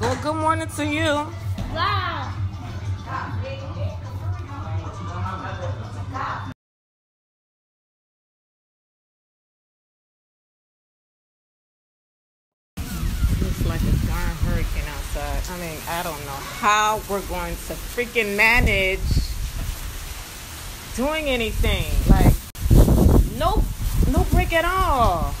Well, good morning to you. Wow. Looks like a darn hurricane outside. I mean, I don't know how we're going to freaking manage doing anything. Like, no, no break at all.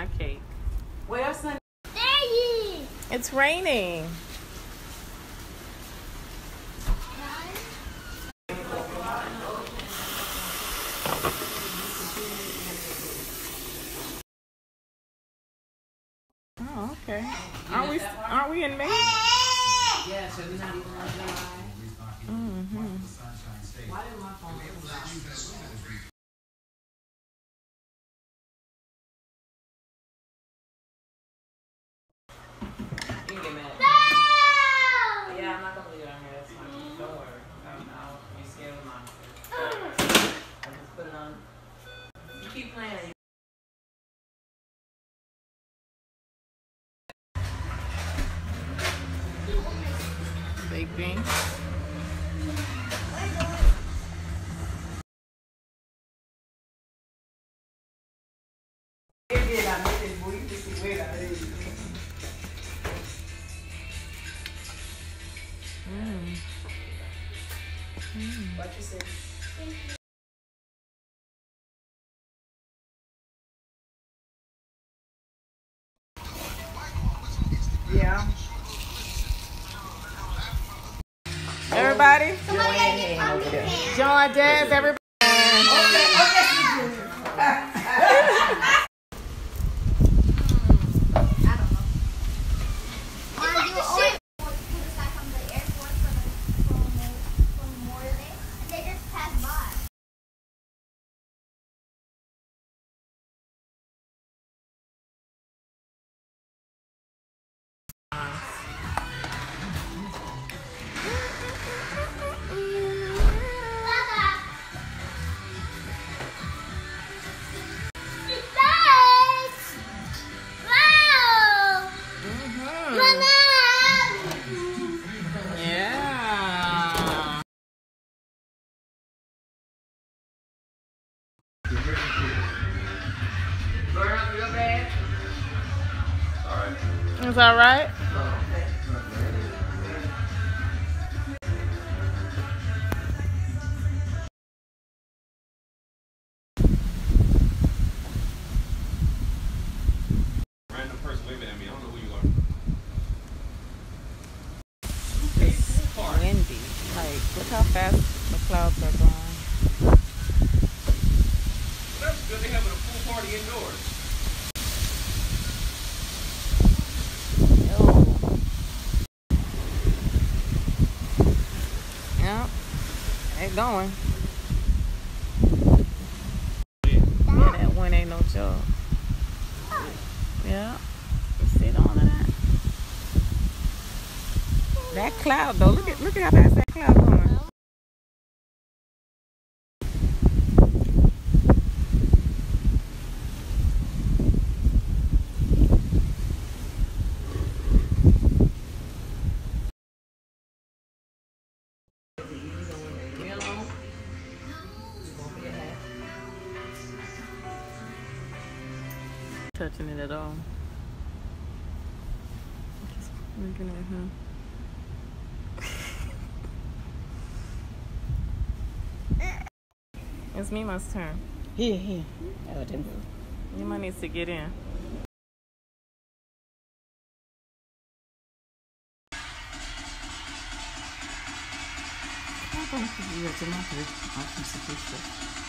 This is not cake. Well, son, Daddy! It's raining. Oh, okay. Aren't we? Aren't we in May? yeah, so we're not even on July. Mm-hmm. Why did my phone go out? You can get mad. No! Yeah, I'm not gonna leave it on here. That's fine. Don't worry. I'm, I'll be scared of mine. I'll just put it on. You keep. Baked beans. Mm. What you say? Yeah. Everybody, Somebody gotta get pumpkin. John, Des, everybody. I the clouds are going. That's good. They having a pool party indoors. Yo. Yeah. They going. Yeah, that one ain't no joke. Yeah. You see all that? That cloud though, look at look at how fast that cloud going. Touching it at all. Just looking at him. It's Mima's turn. Here, here. Oh, them. Mima needs to get in. Pronto, ia ter uma preta. Acho que isso aqui é